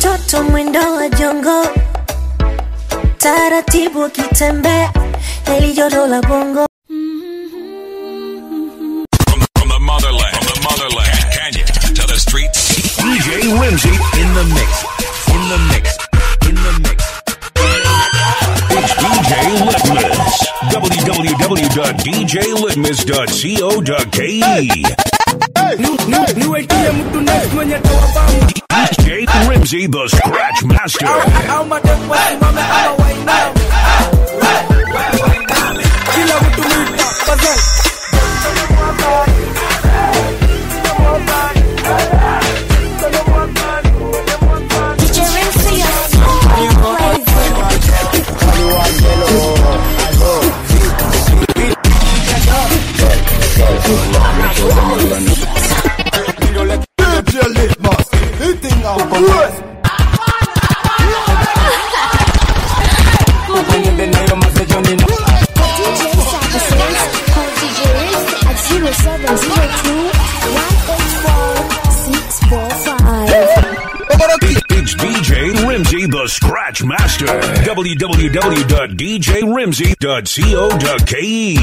Toto mwendo wa jongo, taratibu akitembea, heli la bongo. DJ in the mix, in the mix, in the mix. It's DJ Litmus. www.djlitmus.co.ke. niwaitie mtu next mwenye tawafamu DJ Whimsy, the Scratch Master. au mademu wasimame ama wainame kila mtu mwita bazai Master. www.djrimsey.co.ke.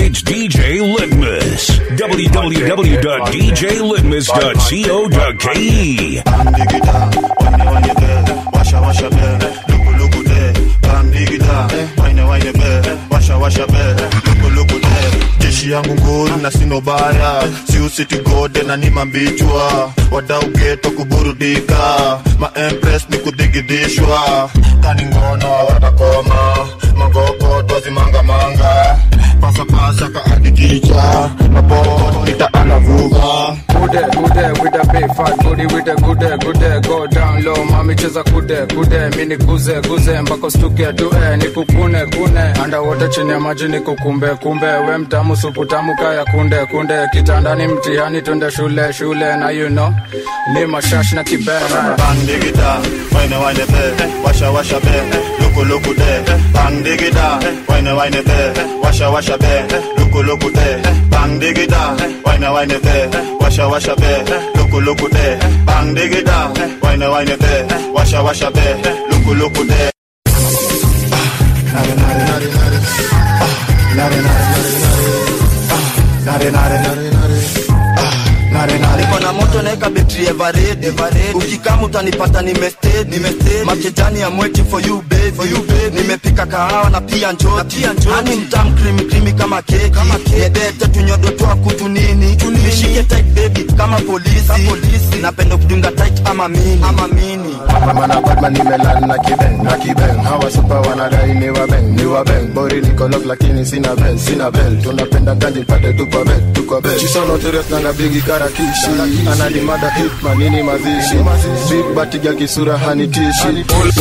It's DJ Litmus. www.djlitmus.co.ke. Washa washa be, luku luku Jeshi yangu nguru na siu city gode na ni mambichwa, wadau geto kuburudika, ma empress ni kudigidishwa, kani ngono watakoma, magoko tozi manga manga, pasa pasa ka adikicha, mapoto ita anavuga. Kude, kude, with a big fat booty, with a kude, kude, go down low, mami cheza kude, kude, mini kuze, kuze, mpaka stuke tue, nikukune, kune, anda wote chini ya maji nikukumbe, kumbe, we mtamu, supu tamu, kaya kunde, kunde, kitandani mtihani, tunde shule, shule, na you know, ni mashash na kibena. bandi digida, wine wine be, washa washa be, luku luku de. Bang digida, wine wine be, washa washa be, luku luku de. Bang digida, wine wine be, washa washa be, luku luku de. Bang digida, wine wine be, washa washa be, luku luku de. niko na moto naeka betri eveready ukikama utanipata nimested makejani ya mweti for you babe for you babe nimepika kahawa na pia njoti ani mtam krimi krimi kama keki. Kama keki nebete tunyodo twaku kutu nini? Nishike tight baby kama polisi. Polisi. Napenda kujunga tight ama mini. Ama mini. Mana Batman nimelala na kibeng na kibeng. Hawa super wanadai ni wabeng ni wabeng bori niko lock lakini sina bell sina bell. Tunapenda ganji pate tupa bet bed bet. she's on serious na bigi karakishi. Analimada hitman nini mazishi. Big batiga kisura hanitishi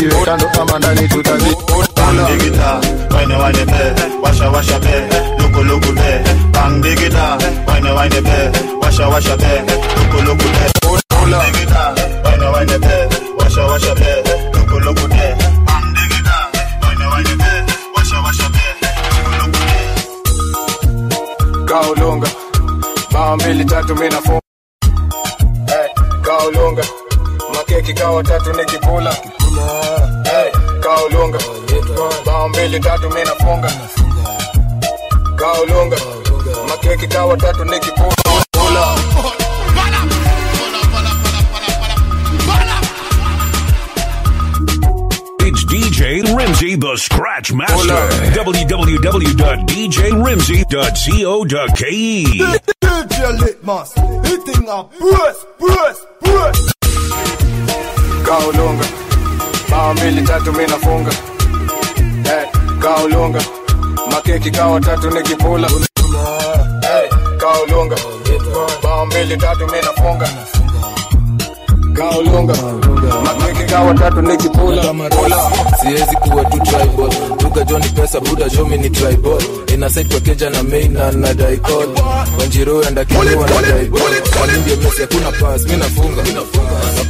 iwe kando ama ndani tutazi. Bang digida, wine wine be, washa washa be, luku luku de. Wine wine be, washa washa be, luku luku de. Wine wine be, washa washa be, luku de. Wine wine be, washa washa be, luku de. Bao mbili tatu mina fo Hey, kaolonga makeki kawa tatu nikipula. Hey, kaolonga bao mbili tatu mina funga. Kaolunga, makeki kawa tatu nikipula. It's DJ Rimsey, the Scratch Master. www.djrimsey.co.ke. DJ Litmus hitting up press press press Kaolunga, bao mbili tatu. Hey, eh, kaolunga, makeki kawa tatu nikipula. Hey, kaolunga, bao mbili tatu mina funga. Kaolunga, makeki kawa tatu nikipula. siwezi kuwa tu tribal. Tukajua joni pesa buda jomi ni tribal. Kwa keja na main na na daikol wanjiro andakiliwa na daikol kalindi mesi hakuna pas mi nafunga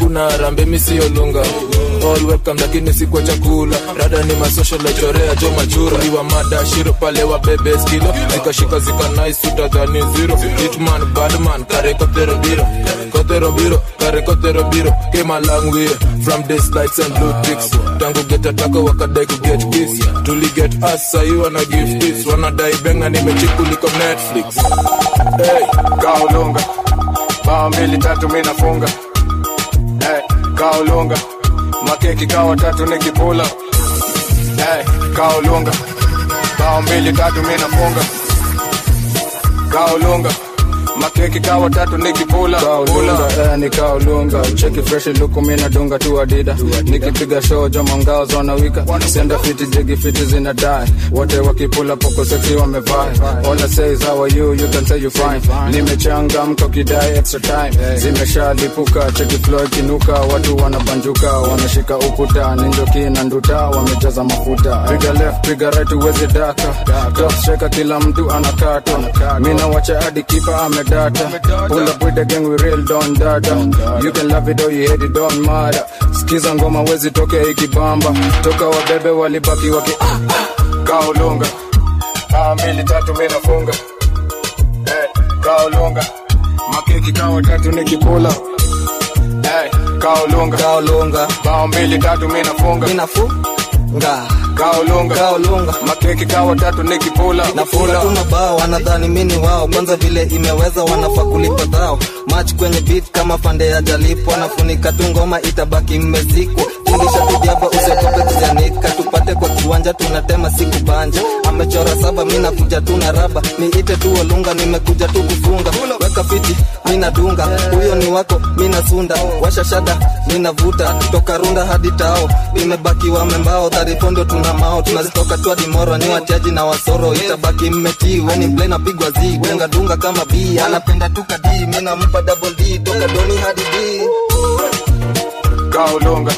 hakuna harambe, mi sio all welcome lakini si kwa chakula. Rada ni masocial chorea jo majura. Iwa mada shiro pale wa bebe skilo. Zikashika zika nice utadhani zero. Hitman badman kare kotero biro. Kotero biro kare kotero biro. Came a from this lights and blue ticks. Tangu get ataka wakadai ku get kiss tuli get us sahi wana give this. Wanadai benga nimechikuliko netflix. Hey, kaolunga bao mbili tatu mi nafunga. hey, kaolunga makeki kawa tatu nikipula. Hey, kaolunga bao mbili tatu minafunga kaolunga makeki kawa tatu nikipula eh, ni kaolunga cheki fresh luku mina dunga tu adida nikipiga show joma ngao zonawika senda fiti jigi fiti zina die. Wote wakipula poko seksi wamevai. All I say is how are you? You can say you fine. Nimechangamka ukidai extra time. Zimeshalipuka cheki flow ikinuka. Watu wanabanjuka wanashika ukuta. Ninjoki na nduta wamejaza mafuta. Piga left piga right uwezi daka. Top sheka kila mtu anakata. Mina wacha hadi kipa amedata pull up with the gang we real don data. you can love it or you hate it don't matter. Skiza ngoma wezi toke ikibamba. Toka wabebe walibaki waki kaolunga ah, mbili tatu minafunga hey, kaolunga makeki kawa tatu nikipula. Hey, kaolunga kaolunga bao mbili tatu mi nafunga. Inafunga kaolunga kaolunga makeki kawa tatu nikipula. Nafula tuna bao wanadhani mini wao. Kwanza vile imeweza wanafaa kulipa dhao mach kwenye beat kama pande ya jalipwa. Nafunika tu ngoma itabaki mmezikwa kiwanja tunatema siku banja. Amechora saba mi nakuja tu na raba. Niite tu olunga nimekuja tu kufunga. Weka piti mina dunga huyo ni wako mina sunda washa shada mina vuta toka runda hadi tao imebaki wamembao dharifondo tuna mao tunazitoka tu hadi moro. Ni watiaji na wasoro itabaki mmetii. Weni mble napigwa zi wenga dunga kama b. Anapenda tu kadi mina mpa double d. Toka doni hadi d. Kaolunga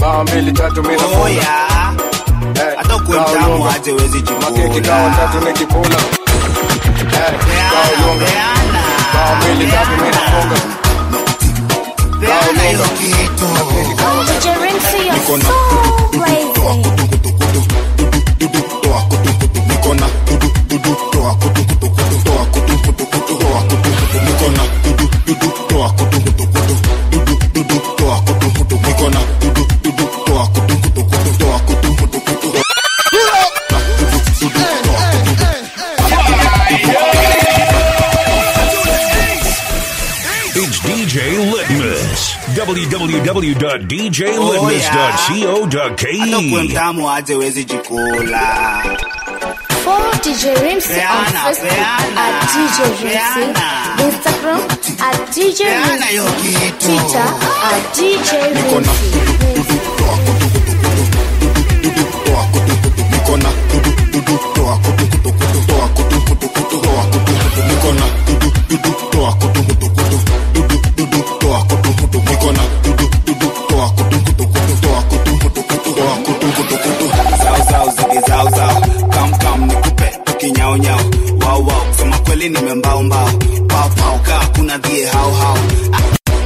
bao mbili tatu mi nafunga oya hey, hata ukuwe kaolunga. mtamu aje wezi makeki kawa tatu nikipula www.djlitmus.co.ke. mtamu aje wezi jikula Follow DJ Rimsey on Facebook at DJ Rimsey. Instagram at DJ kitu. Twitter at DJ Rimsey. Nikupe wow, wow. kusema kweli nimembaumbao papauka kuna dhie hauhau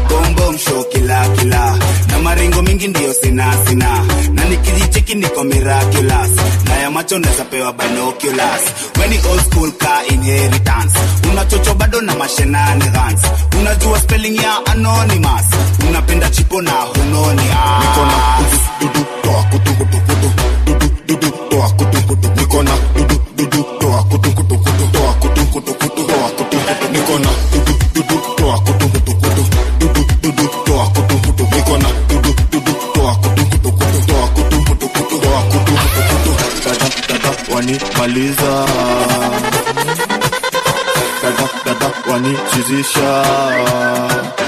bombom show kila kila. Na maringo mingi ndiyo sina sina. Na nikijicheki niko miraculous. Na ya macho naweza pewa binoculars. Weni old school ka inheritance. Unachocho bado na mashenanigans. Unajua spelling ya anonymous. Unapenda chipo na hunoni ah. Wanichizisha kichwa mbaya